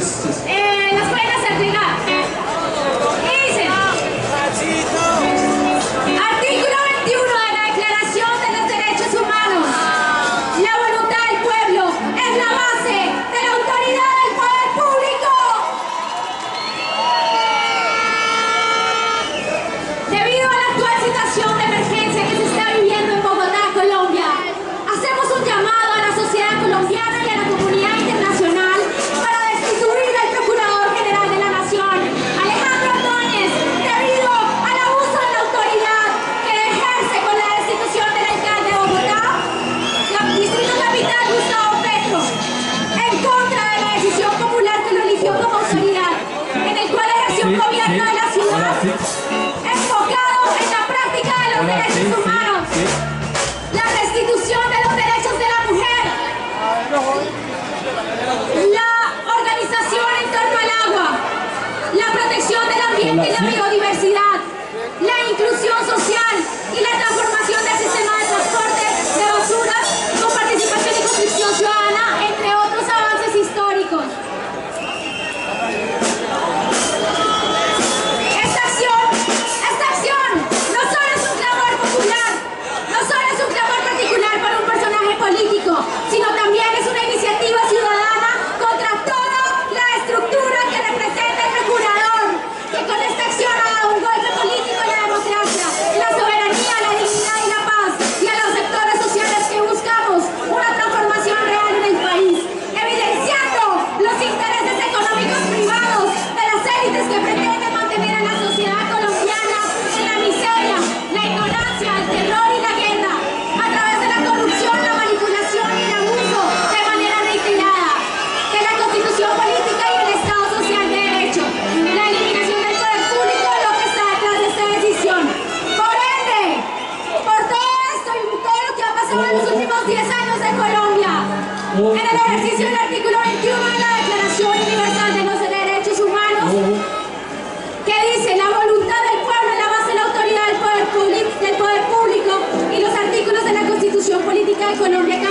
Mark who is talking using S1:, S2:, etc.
S1: с, с, los derechos humanos, la restitución de los derechos de la mujer, la organización en torno al agua, la protección del ambiente y la biodiversidad, la inclusión social y la transformación años de Colombia. En el ejercicio del artículo 21 de la Declaración Universal de los Derechos Humanos, que dice la voluntad del pueblo es la base de la autoridad del poder, del poder público y los artículos de la Constitución Política de Colombia